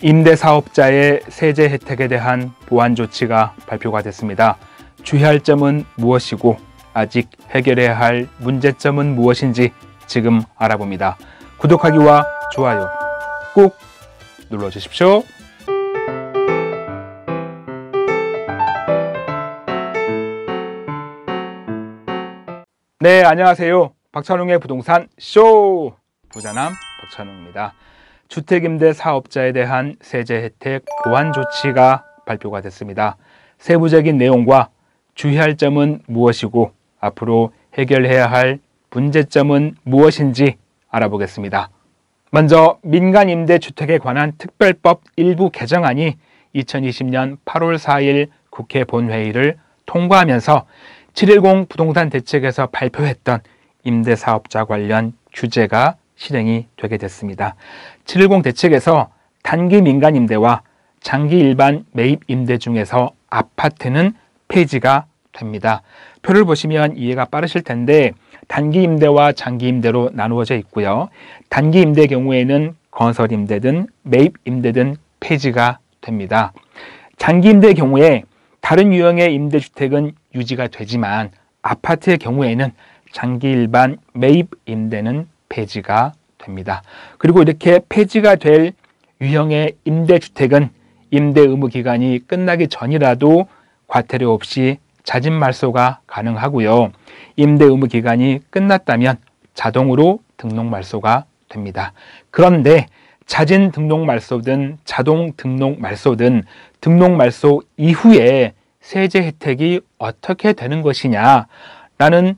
임대사업자의 세제 혜택에 대한 보완 조치가 발표가 됐습니다. 주의할 점은 무엇이고 아직 해결해야 할 문제점은 무엇인지 지금 알아봅니다. 구독하기와 좋아요 꼭 눌러주십시오. 네, 안녕하세요. 박찬웅의 부동산 쇼! 부자남 박찬웅입니다. 주택임대 사업자에 대한 세제 혜택 보완 조치가 발표가 됐습니다. 세부적인 내용과 주의할 점은 무엇이고 앞으로 해결해야 할 문제점은 무엇인지 알아보겠습니다. 먼저 민간 임대 주택에 관한 특별법 일부 개정안이 2020년 8월 4일 국회 본회의를 통과하면서 710 부동산 대책에서 발표했던 임대 사업자 관련 규제가 실행이 되게 됐습니다. 710 대책에서 단기 민간 임대와 장기 일반 매입 임대 중에서 아파트는 폐지가 됩니다. 표를 보시면 이해가 빠르실 텐데 단기 임대와 장기 임대로 나누어져 있고요. 단기 임대 경우에는 건설 임대든 매입 임대든 폐지가 됩니다. 장기 임대 경우에 다른 유형의 임대주택은 유지가 되지만 아파트의 경우에는 장기 일반 매입 임대는 폐지가 됩니다. 그리고 이렇게 폐지가 될 유형의 임대주택은 임대 의무 기간이 끝나기 전이라도 과태료 없이 자진 말소가 가능하고요. 임대 의무 기간이 끝났다면 자동으로 등록 말소가 됩니다. 그런데 자진 등록 말소든 자동 등록 말소든 등록 말소 이후에 세제 혜택이 어떻게 되는 것이냐라는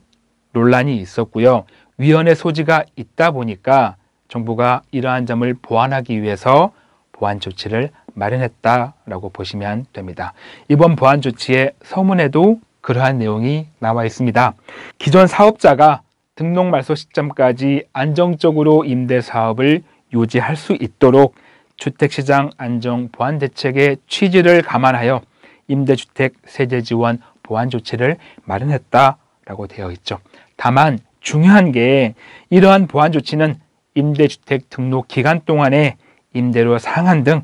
논란이 있었고요. 위헌의 소지가 있다 보니까 정부가 이러한 점을 보완하기 위해서 보완 조치를 마련했다라고 보시면 됩니다. 이번 보완 조치의 서문에도 그러한 내용이 나와 있습니다. 기존 사업자가 등록 말소 시점까지 안정적으로 임대 사업을 유지할 수 있도록 주택시장 안정 보완 대책의 취지를 감안하여 임대주택 세제 지원 보완 조치를 마련했다라고 되어 있죠. 다만 중요한 게 이러한 보완 조치는 임대주택 등록 기간 동안에 임대료 상한 등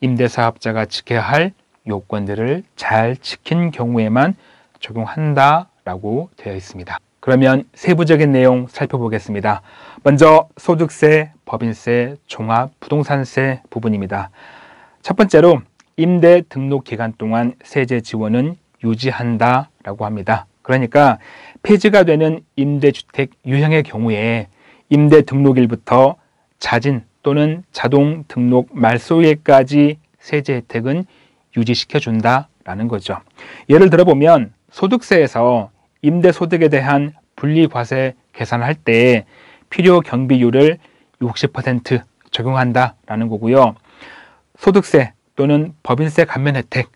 임대사업자가 지켜야 할 요건들을 잘 지킨 경우에만 적용한다라고 되어 있습니다. 그러면 세부적인 내용 살펴보겠습니다. 먼저 소득세, 법인세, 종합 부동산세 부분입니다. 첫 번째로 임대 등록 기간 동안 세제 지원은 유지한다라고 합니다. 그러니까 폐지가 되는 임대주택 유형의 경우에 임대 등록일부터 자진 또는 자동 등록 말소일까지 세제 혜택은 유지시켜 준다라는 거죠. 예를 들어 보면 소득세에서 임대 소득에 대한 분리과세 계산할 때 필요 경비율을 60% 적용한다라는 거고요. 소득세 또는 법인세 감면 혜택,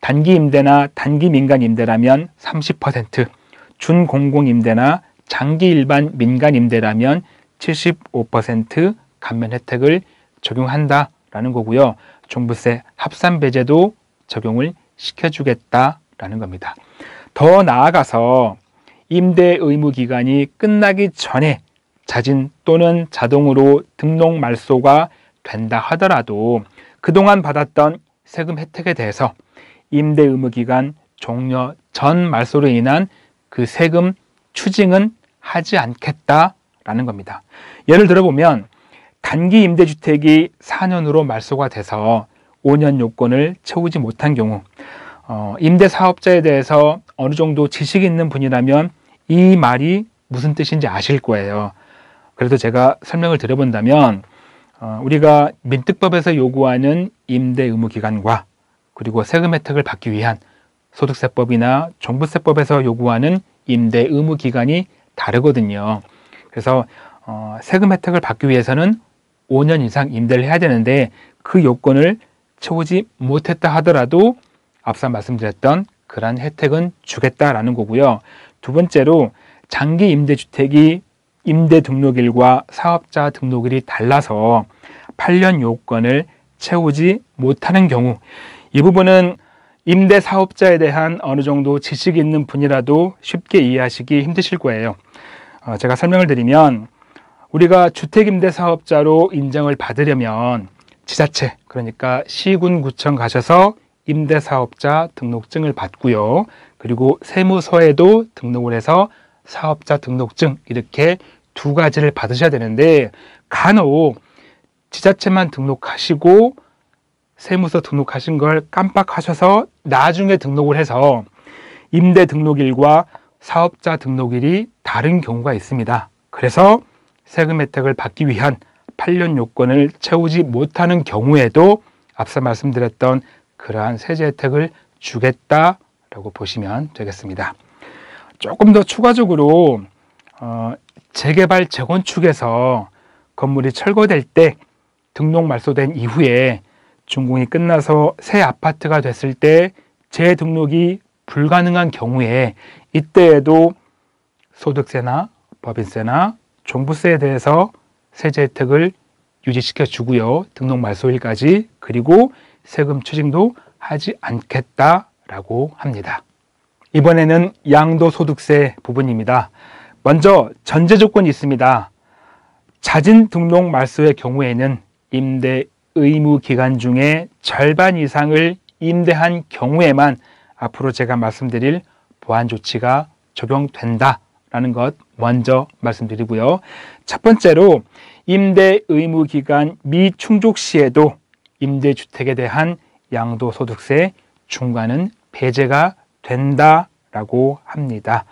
단기 임대나 단기 민간 임대라면 30%, 준공공 임대나 장기 일반 민간 임대라면 75% 감면 혜택을 적용한다라는 거고요. 종부세 합산 배제도 적용을 시켜주겠다라는 겁니다. 더 나아가서 임대 의무 기간이 끝나기 전에 자진 또는 자동으로 등록 말소가 된다 하더라도 그동안 받았던 세금 혜택에 대해서 임대 의무 기간 종료 전 말소로 인한 그 세금 추징은 하지 않겠다라는 겁니다. 예를 들어 보면 단기 임대주택이 4년으로 말소가 돼서 5년 요건을 채우지 못한 경우 어, 임대 사업자에 대해서 어느 정도 지식이 있는 분이라면 이 말이 무슨 뜻인지 아실 거예요. 그래서 제가 설명을 드려본다면 어, 우리가 민특법에서 요구하는 임대 의무 기간과 그리고 세금 혜택을 받기 위한 소득세법이나 종부세법에서 요구하는 임대 의무 기간이 다르거든요. 그래서 어, 세금 혜택을 받기 위해서는 5년 이상 임대를 해야 되는데 그 요건을 채우지 못했다 하더라도 앞서 말씀드렸던 그러한 혜택은 주겠다라는 거고요. 두 번째로 장기 임대 주택이 임대 등록일과 사업자 등록일이 달라서 8년 요건을 채우지 못하는 경우 이 부분은 임대 사업자에 대한 어느 정도 지식이 있는 분이라도 쉽게 이해하시기 힘드실 거예요. 어, 제가 설명을 드리면 우리가 주택임대 사업자로 인정을 받으려면 지자체 그러니까 시군 구청 가셔서 임대사업자 등록증을 받고요. 그리고 세무서에도 등록을 해서 사업자 등록증 이렇게 두 가지를 받으셔야 되는데 간혹 지자체만 등록하시고 세무서 등록하신 걸 깜빡하셔서 나중에 등록을 해서 임대 등록일과 사업자 등록일이 다른 경우가 있습니다. 그래서 세금 혜택을 받기 위한 8년 요건을 채우지 못하는 경우에도 앞서 말씀드렸던 그러한 세제 혜택을 주겠다라고 보시면 되겠습니다. 조금 더 추가적으로 어, 재개발 재건축에서 건물이 철거될 때 등록 말소된 이후에 준공이 끝나서 새 아파트가 됐을 때 재등록이 불가능한 경우에 이때에도 소득세나 법인세나 종부세에 대해서 세제 혜택을 유지시켜 주고요. 등록 말소일까지 그리고 세금 추징도 하지 않겠다라고 합니다. 이번에는 양도소득세 부분입니다. 먼저 전제 조건이 있습니다. 자진 등록 말소의 경우에는 임대 의무 기간 중에 절반 이상을 임대한 경우에만 앞으로 제가 말씀드릴 보완 조치가 적용된다라는 것 먼저 말씀드리고요. 첫 번째로 임대 의무 기간 미충족 시에도 임대주택에 대한 양도소득세 중과는 배제가 된다라고 합니다.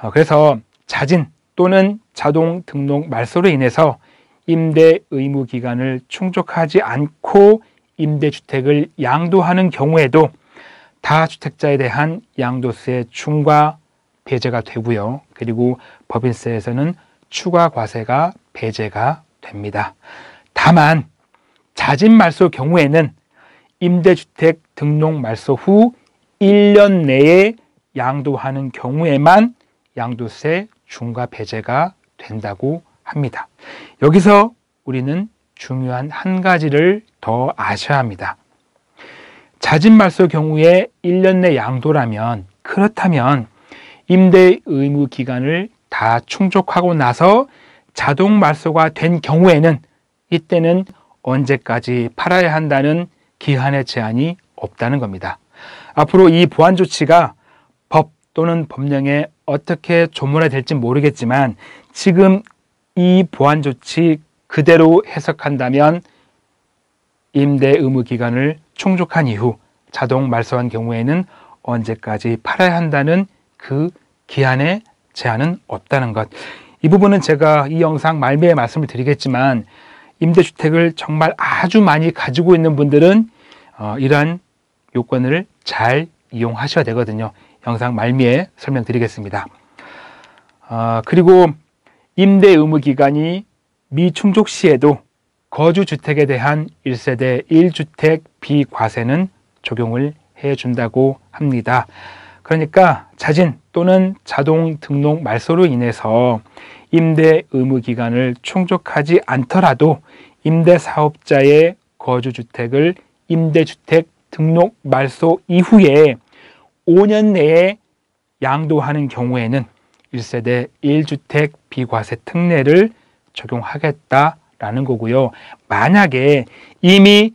어, 그래서 자진 또는 자동 등록 말소로 인해서 임대 의무 기간을 충족하지 않고 임대주택을 양도하는 경우에도 다주택자에 대한 양도세 중과 배제가 되고요. 그리고 법인세에서는 추가 과세가 배제가 됩니다. 다만 자진 말소 경우에는 임대주택 등록 말소 후 1년 내에 양도하는 경우에만 양도세 중과 배제가 된다고 합니다. 여기서 우리는 중요한 한 가지를 더 아셔야 합니다. 자진 말소 경우에 1년 내 양도라면 그렇다면 임대 의무 기간을 다 충족하고 나서 자동 말소가 된 경우에는 이때는 언제까지 팔아야 한다는 기한의 제한이 없다는 겁니다. 앞으로 이 보완 조치가 법 또는 법령에 어떻게 조문화 될지 모르겠지만 지금 이 보완 조치 그대로 해석한다면 임대 의무 기간을 충족한 이후 자동 말소한 경우에는 언제까지 팔아야 한다는 그 기한의 제한은 없다는 것. 이 부분은 제가 이 영상 말미에 말씀을 드리겠지만 임대주택을 정말 아주 많이 가지고 있는 분들은 어, 이러한 요건을 잘 이용하셔야 되거든요. 영상 말미에 설명드리겠습니다. 어, 그리고 임대 의무 기간이 미충족 시에도 거주주택에 대한 1세대 1주택 비과세는 적용을 해 준다고 합니다. 그러니까 자진 또는 자동 등록 말소로 인해서 임대 의무 기간을 충족하지 않더라도 임대 사업자의 거주주택을 임대주택 등록 말소 이후에 5년 내에 양도하는 경우에는 1세대 1주택 비과세 특례를 적용하겠다라는 거고요. 만약에 이미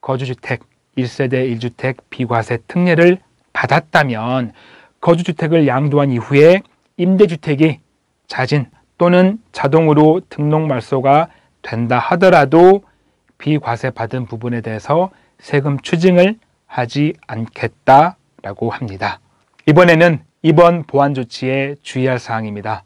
거주주택 1세대 1주택 비과세 특례를 받았다면 거주주택을 양도한 이후에 임대주택이 자진 또는 자동으로 등록 말소가 된다 하더라도 비과세 받은 부분에 대해서 세금 추징을 하지 않겠다라고 합니다. 이번에는 이번 보완 조치에 주의할 사항입니다.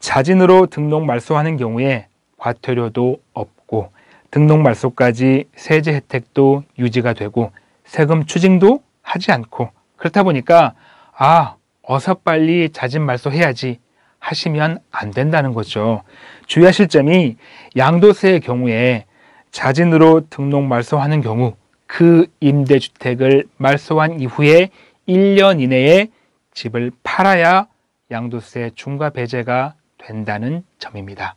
자진으로 등록 말소하는 경우에 과태료도 없고 등록 말소까지 세제 혜택도 유지가 되고 세금 추징도 하지 않고 그렇다 보니까 아 어서 빨리 자진 말소해야지 하시면 안 된다는 거죠. 주의하실 점이 양도세의 경우에 자진으로 등록 말소하는 경우 그 임대주택을 말소한 이후에 1년 이내에 집을 팔아야 양도세 중과 배제가 된다는 점입니다.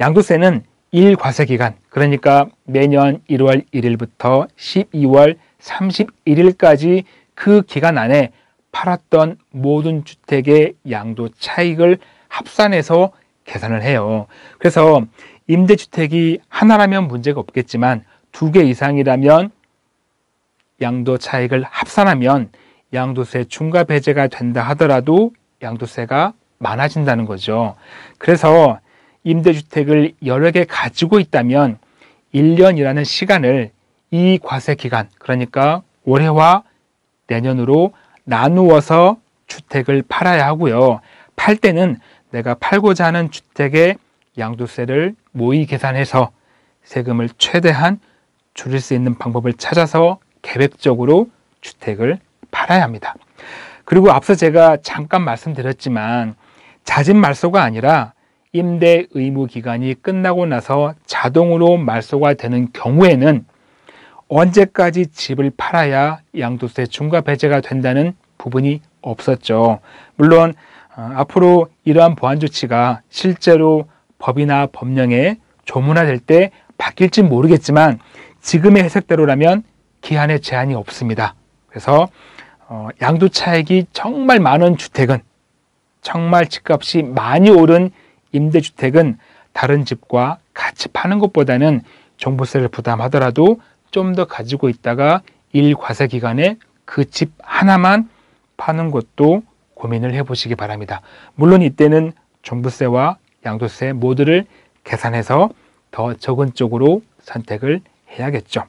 양도세는 1과세 기간, 그러니까 매년 1월 1일부터 12월 31일까지 그 기간 안에 팔았던 모든 주택의 양도 차익을 합산해서 계산을 해요. 그래서 임대주택이 하나라면 문제가 없겠지만 두 개 이상이라면 양도 차익을 합산하면 양도세 중과 배제가 된다 하더라도 양도세가 많아진다는 거죠. 그래서 임대주택을 여러 개 가지고 있다면 1년이라는 시간을 이 과세 기간, 그러니까 올해와 내년으로 나누어서 주택을 팔아야 하고요. 팔 때는 내가 팔고자 하는 주택의 양도세를 모의 계산해서 세금을 최대한 줄일 수 있는 방법을 찾아서 계획적으로 주택을 팔아야 합니다. 그리고 앞서 제가 잠깐 말씀드렸지만 잦은 말소가 아니라 임대 의무 기간이 끝나고 나서 자동으로 말소가 되는 경우에는 언제까지 집을 팔아야 양도세 중과 배제가 된다는 부분이 없었죠. 물론 어, 앞으로 이러한 보완 조치가 실제로 법이나 법령에 조문화될 때 바뀔지 모르겠지만 지금의 해석대로라면 기한에 제한이 없습니다. 그래서 어, 양도 차익이 정말 많은 주택은 정말 집값이 많이 오른 임대주택은 다른 집과 같이 파는 것보다는 종부세를 부담하더라도 좀 더 가지고 있다가 일과세 기간에 그 집 하나만 파는 것도 고민을 해보시기 바랍니다. 물론 이때는 종부세와 양도세 모두를 계산해서 더 적은 쪽으로 선택을 해야겠죠.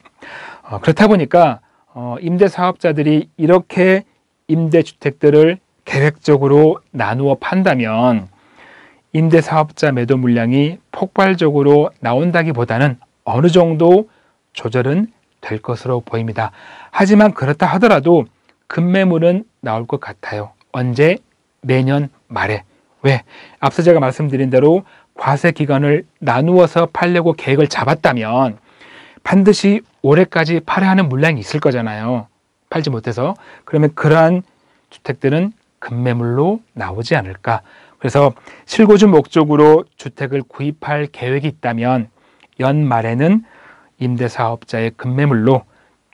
어, 그렇다 보니까 어, 임대 사업자들이 이렇게 임대주택들을 계획적으로 나누어 판다면 임대 사업자 매도 물량이 폭발적으로 나온다기보다는 어느 정도 조절은 될 것으로 보입니다. 하지만 그렇다 하더라도 급매물은 나올 것 같아요. 언제? 내년 말에. 왜? 앞서 제가 말씀드린 대로 과세 기간을 나누어서 팔려고 계획을 잡았다면 반드시 올해까지 팔아야 하는 물량이 있을 거잖아요. 팔지 못해서. 그러면 그러한 주택들은 급매물로 나오지 않을까. 그래서 실거주 목적으로 주택을 구입할 계획이 있다면 연말에는 임대사업자의 급매물로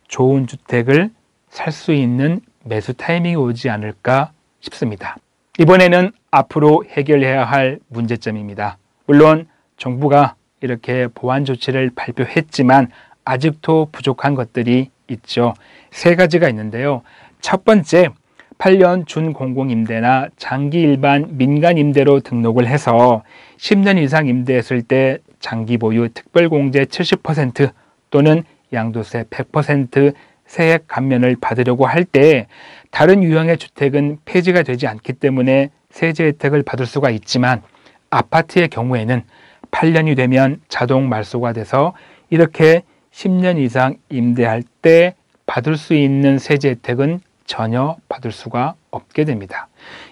좋은 주택을 살 수 있는 매수 타이밍이 오지 않을까 싶습니다. 이번에는 앞으로 해결해야 할 문제점입니다. 물론 정부가 이렇게 보완 조치를 발표했지만 아직도 부족한 것들이 있죠. 세 가지가 있는데요. 첫 번째, 8년 준공공임대나 장기 일반 민간 임대로 등록을 해서 10년 이상 임대했을 때 장기 보유 특별공제 70% 또는 양도세 100% 세액 감면을 받으려고 할 때 다른 유형의 주택은 폐지가 되지 않기 때문에 세제 혜택을 받을 수가 있지만 아파트의 경우에는 8년이 되면 자동 말소가 돼서 이렇게 10년 이상 임대할 때 받을 수 있는 세제 혜택은 전혀 받을 수가 없게 됩니다.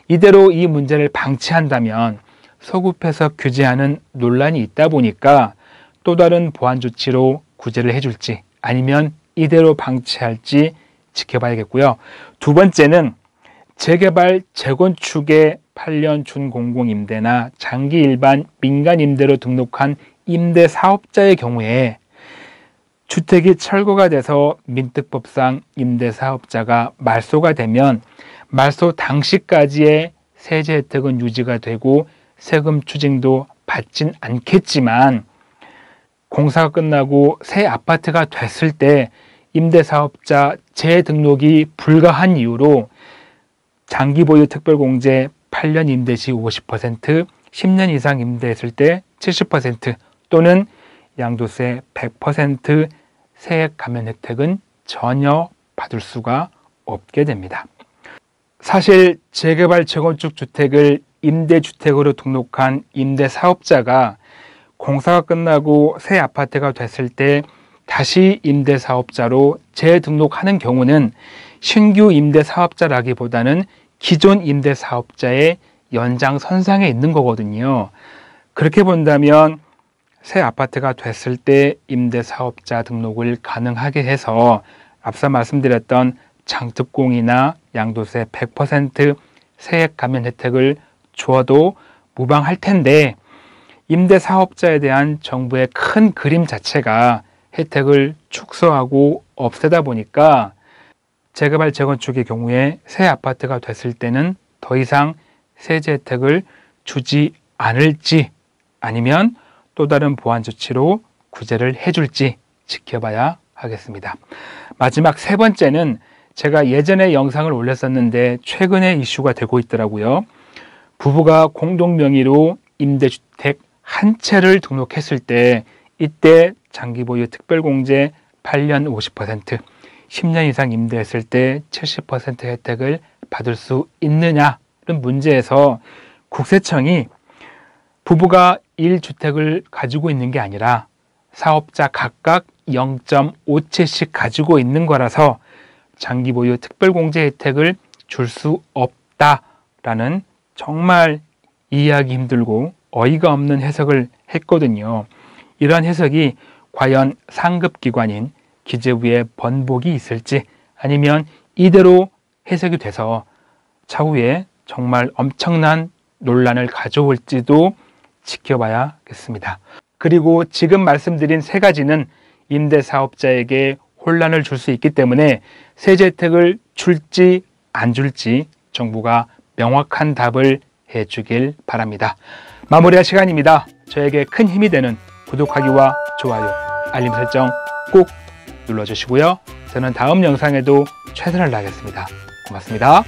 이대로 이 문제를 방치한다면 소급해서 규제하는 논란이 있다 보니까 또 다른 보완 조치로 구제를 해줄지 아니면 이대로 방치할지 지켜봐야겠고요. 두 번째는 재개발, 재건축의 8년 준공공임대나 장기 일반 민간임대로 등록한 임대 사업자의 경우에 주택이 철거가 돼서 민특법상 임대 사업자가 말소가 되면 말소 당시까지의 세제 혜택은 유지가 되고 세금 추징도 받진 않겠지만 공사가 끝나고 새 아파트가 됐을 때 임대 사업자 재등록이 불가한 이유로 장기 보유 특별공제 8년 임대 시 50%, 10년 이상 임대했을 때 70% 또는 양도세 100% 세액 감면 혜택은 전혀 받을 수가 없게 됩니다. 사실 재개발 재건축 주택을 임대주택으로 등록한 임대사업자가 공사가 끝나고 새 아파트가 됐을 때 다시 임대사업자로 재등록하는 경우는 신규 임대사업자라기보다는 기존 임대 사업자의 연장선상에 있는 거거든요. 그렇게 본다면 새 아파트가 됐을 때 임대 사업자 등록을 가능하게 해서 앞서 말씀드렸던 장특공이나 양도세 100% 세액 감면 혜택을 주어도 무방할 텐데 임대 사업자에 대한 정부의 큰 그림 자체가 혜택을 축소하고 없애다 보니까 재개발 재건축의 경우에 새 아파트가 됐을 때는 더 이상 세제 혜택을 주지 않을지 아니면 또 다른 보완 조치로 구제를 해줄지 지켜봐야 하겠습니다. 마지막 세 번째는 제가 예전에 영상을 올렸었는데 최근에 이슈가 되고 있더라고요. 부부가 공동 명의로 임대주택 한 채를 등록했을 때 이때 장기 보유 특별공제 8년 50%, 10년 이상 임대했을 때 70% 혜택을 받을 수 있느냐는 문제에서 국세청이 부부가 1주택을 가지고 있는 게 아니라 사업자 각각 0.5채씩 가지고 있는 거라서 장기 보유 특별공제 혜택을 줄 수 없다라는 정말 이해하기 힘들고 어이가 없는 해석을 했거든요. 이러한 해석이 과연 상급 기관인 기재부의 번복이 있을지 아니면 이대로 해석이 돼서 차후에 정말 엄청난 논란을 가져올지도 지켜봐야겠습니다. 그리고 지금 말씀드린 세 가지는 임대 사업자에게 혼란을 줄 수 있기 때문에 세제 혜택을 줄지 안 줄지 정부가 명확한 답을 해주길 바랍니다. 마무리할 시간입니다. 저에게 큰 힘이 되는 구독하기와 좋아요, 알림 설정 꼭 눌러주시고요. 저는 다음 영상에도 최선을 다하겠습니다. 고맙습니다.